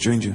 stranger.